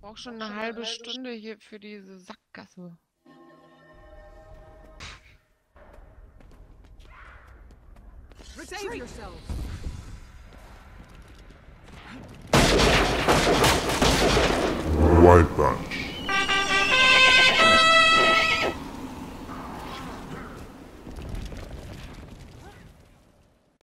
brauche schon eine halbe Stunde hier für diese Sackgasse. Save White Wipeout.